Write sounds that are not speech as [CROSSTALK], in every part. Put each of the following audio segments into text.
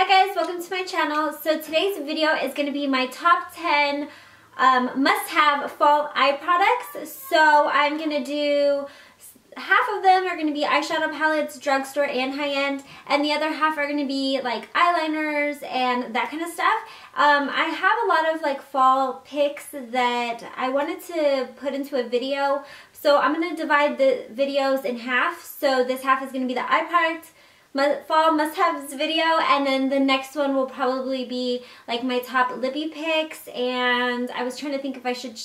Hi guys, welcome to my channel. So today's video is going to be my top 10 um, must-have fall eye products. So I'm going to do half of them are going to be eyeshadow palettes, drugstore and high-end, and the other half are going to be like eyeliners and that kind of stuff. Um, I have a lot of like fall picks that I wanted to put into a video, so I'm going to divide the videos in half. So this half is going to be the eye products, fall must-haves video and then the next one will probably be like my top lippy picks and I was trying to think if I should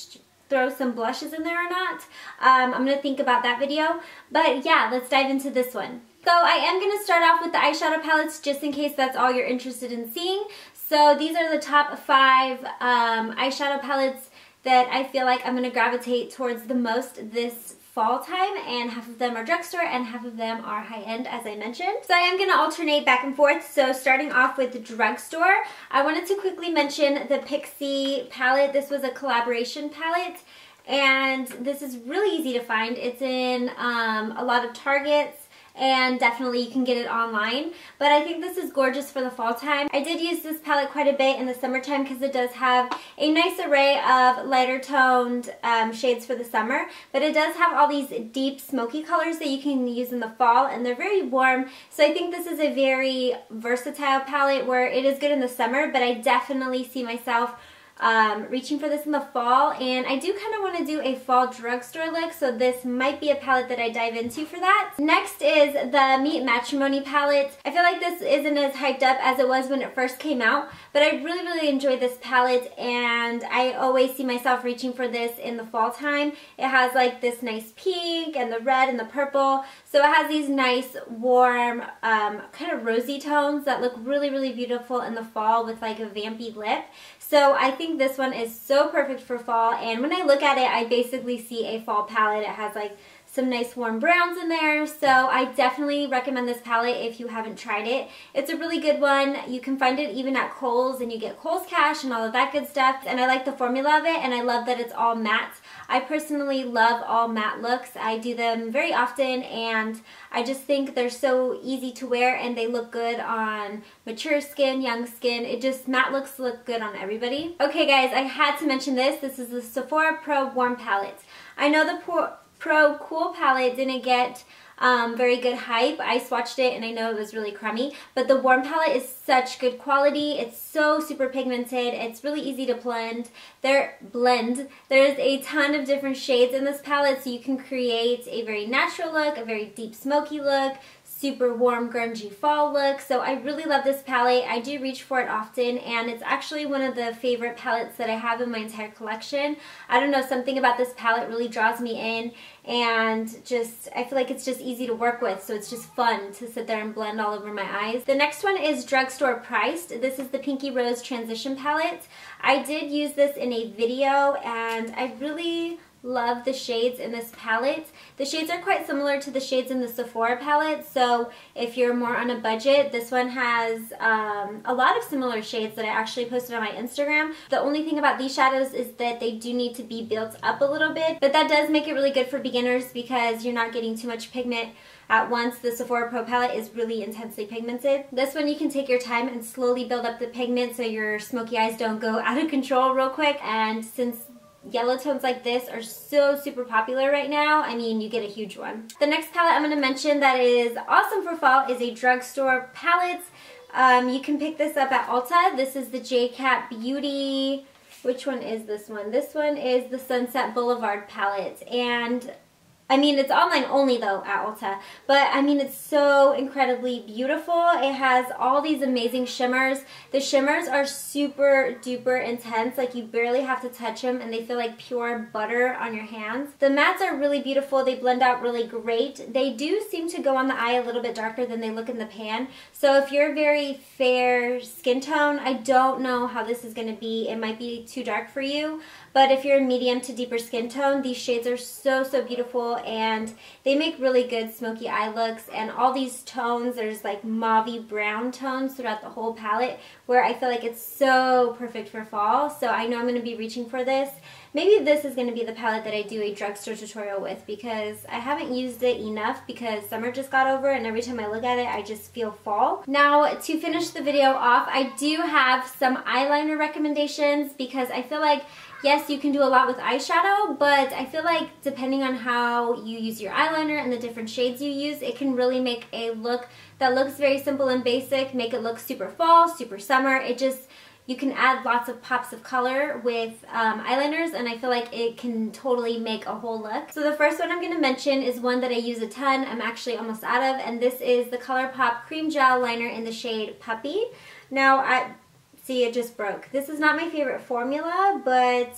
throw some blushes in there or not. Um, I'm going to think about that video. But yeah, let's dive into this one. So I am going to start off with the eyeshadow palettes just in case that's all you're interested in seeing. So these are the top five um, eyeshadow palettes that I feel like I'm going to gravitate towards the most this fall time and half of them are drugstore and half of them are high-end as I mentioned. So I am going to alternate back and forth. So starting off with the drugstore, I wanted to quickly mention the Pixi palette. This was a collaboration palette and this is really easy to find. It's in um, a lot of Targets and definitely you can get it online. But I think this is gorgeous for the fall time. I did use this palette quite a bit in the summertime because it does have a nice array of lighter toned um, shades for the summer. But it does have all these deep smoky colors that you can use in the fall and they're very warm. So I think this is a very versatile palette where it is good in the summer but I definitely see myself um, reaching for this in the fall and I do kind of want to do a fall drugstore look so this might be a palette that I dive into for that. Next is the Meet Matte Trimony palette. I feel like this isn't as hyped up as it was when it first came out but I really really enjoy this palette and I always see myself reaching for this in the fall time. It has like this nice pink and the red and the purple so it has these nice warm um, kind of rosy tones that look really really beautiful in the fall with like a vampy lip. So I think this one is so perfect for fall and when I look at it I basically see a fall palette. It has like some nice warm browns in there. So I definitely recommend this palette if you haven't tried it. It's a really good one. You can find it even at Kohl's and you get Kohl's Cash and all of that good stuff. And I like the formula of it and I love that it's all matte. I personally love all matte looks. I do them very often and I just think they're so easy to wear and they look good on mature skin, young skin. It just, matte looks look good on everybody. Okay guys, I had to mention this. This is the Sephora Pro Warm Palette. I know the Pro Cool palette didn't get um, very good hype. I swatched it and I know it was really crummy, but the Warm palette is such good quality. It's so super pigmented. It's really easy to blend. There, blend. There's a ton of different shades in this palette, so you can create a very natural look, a very deep smoky look, super warm grungy fall look. So I really love this palette. I do reach for it often and it's actually one of the favorite palettes that I have in my entire collection. I don't know, something about this palette really draws me in and just, I feel like it's just easy to work with so it's just fun to sit there and blend all over my eyes. The next one is drugstore priced. This is the Pinky Rose Transition Palette. I did use this in a video and I really love the shades in this palette. The shades are quite similar to the shades in the Sephora palette, so if you're more on a budget, this one has um, a lot of similar shades that I actually posted on my Instagram. The only thing about these shadows is that they do need to be built up a little bit, but that does make it really good for beginners because you're not getting too much pigment at once. The Sephora Pro palette is really intensely pigmented. This one you can take your time and slowly build up the pigment so your smoky eyes don't go [LAUGHS] out of control real quick. And since yellow tones like this are so super popular right now. I mean, you get a huge one. The next palette I'm going to mention that is awesome for fall is a drugstore palette. Um, you can pick this up at Ulta. This is the JCat Beauty. Which one is this one? This one is the Sunset Boulevard palette. And I mean, it's online only though at Ulta, but I mean, it's so incredibly beautiful. It has all these amazing shimmers. The shimmers are super duper intense, like you barely have to touch them and they feel like pure butter on your hands. The mattes are really beautiful. They blend out really great. They do seem to go on the eye a little bit darker than they look in the pan. So if you're very fair skin tone, I don't know how this is going to be. It might be too dark for you, but if you're a medium to deeper skin tone, these shades are so, so beautiful and they make really good smoky eye looks and all these tones, there's like mauvey brown tones throughout the whole palette where I feel like it's so perfect for fall. So I know I'm going to be reaching for this. Maybe this is going to be the palette that I do a drugstore tutorial with because I haven't used it enough because summer just got over and every time I look at it I just feel fall. Now to finish the video off I do have some eyeliner recommendations because I feel like yes, you can do a lot with eyeshadow, but I feel like depending on how you use your eyeliner and the different shades you use, it can really make a look that looks very simple and basic, make it look super fall, super summer. It just, you can add lots of pops of color with um, eyeliners and I feel like it can totally make a whole look. So the first one I'm going to mention is one that I use a ton, I'm actually almost out of, and this is the ColourPop Cream Gel Liner in the shade Puppy. Now, I, See, it just broke. This is not my favorite formula, but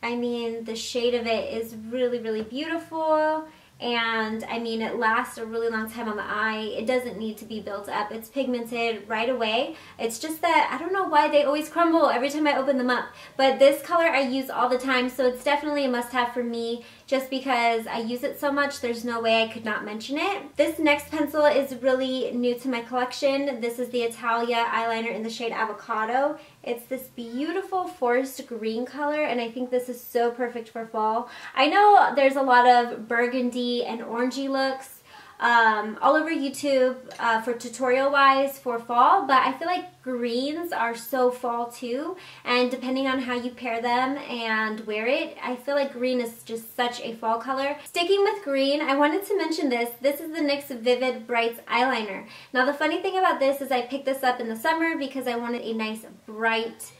I mean, the shade of it is really, really beautiful and I mean it lasts a really long time on the eye. It doesn't need to be built up. It's pigmented right away. It's just that I don't know why they always crumble every time I open them up. But this color I use all the time so it's definitely a must have for me just because I use it so much there's no way I could not mention it. This next pencil is really new to my collection. This is the Italia eyeliner in the shade Avocado. It's this beautiful forest green color and I think this is so perfect for fall. I know there's a lot of burgundy and orangey looks um, all over YouTube uh, for tutorial wise for fall but I feel like greens are so fall too and depending on how you pair them and wear it I feel like green is just such a fall color. Sticking with green I wanted to mention this. This is the NYX Vivid Brights eyeliner. Now the funny thing about this is I picked this up in the summer because I wanted a nice bright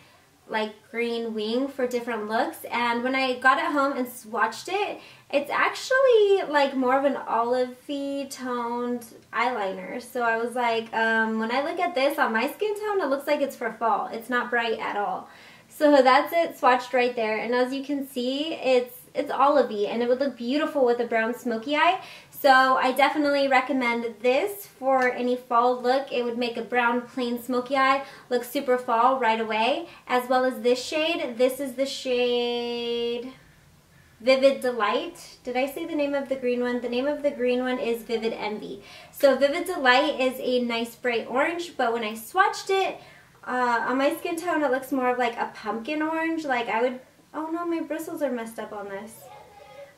like green wing for different looks. And when I got it home and swatched it it's actually like more of an olivey toned eyeliner. So I was like um, when I look at this on my skin tone it looks like it's for fall. It's not bright at all. So that's it swatched right there. And as you can see it's it's olivey. And it would look beautiful with a brown smoky eye so I definitely recommend this for any fall look. It would make a brown plain smoky eye look super fall right away. As well as this shade. This is the shade Vivid Delight. Did I say the name of the green one? The name of the green one is Vivid Envy. So Vivid Delight is a nice bright orange, but when I swatched it, uh, on my skin tone it looks more of like a pumpkin orange. Like I would, oh no, my bristles are messed up on this.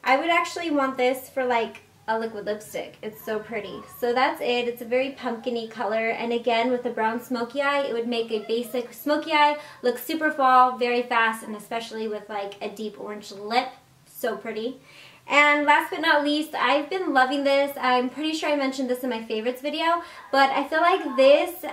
I would actually want this for like a liquid lipstick. It's so pretty. So that's it. It's a very pumpkiny color. And again, with the brown smoky eye, it would make a basic smoky eye look super fall, very fast, and especially with like a deep orange lip. So pretty. And last but not least, I've been loving this. I'm pretty sure I mentioned this in my favorites video, but I feel like this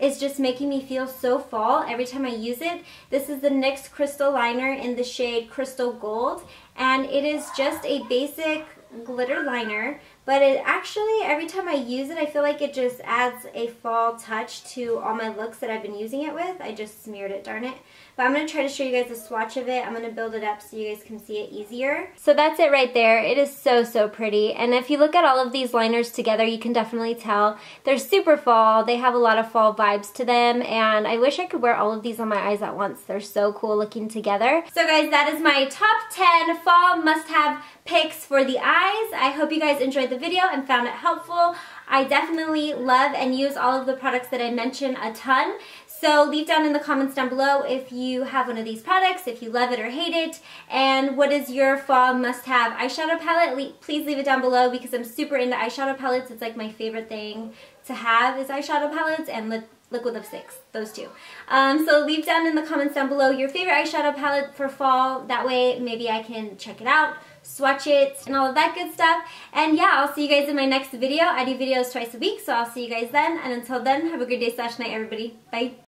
is just making me feel so fall every time I use it. This is the NYX Crystal Liner in the shade Crystal Gold, and it is just a basic glitter liner, but it actually, every time I use it, I feel like it just adds a fall touch to all my looks that I've been using it with. I just smeared it, darn it. But I'm going to try to show you guys a swatch of it. I'm going to build it up so you guys can see it easier. So that's it right there. It is so, so pretty. And if you look at all of these liners together, you can definitely tell they're super fall. They have a lot of fall vibes to them. And I wish I could wear all of these on my eyes at once. They're so cool looking together. So guys, that is my top 10 fall must-have picks for the eyes. I hope you guys enjoyed the video and found it helpful. I definitely love and use all of the products that I mention a ton. So leave down in the comments down below if you have one of these products, if you love it or hate it, and what is your fall must-have eyeshadow palette. please leave it down below because I'm super into eyeshadow palettes. It's like my favorite thing to have is eyeshadow palettes and li liquid lipsticks, those two. Um, so leave down in the comments down below your favorite eyeshadow palette for fall. That way maybe I can check it out swatch it, and all of that good stuff. And yeah, I'll see you guys in my next video. I do videos twice a week, so I'll see you guys then. And until then, have a good day slash night, everybody. Bye.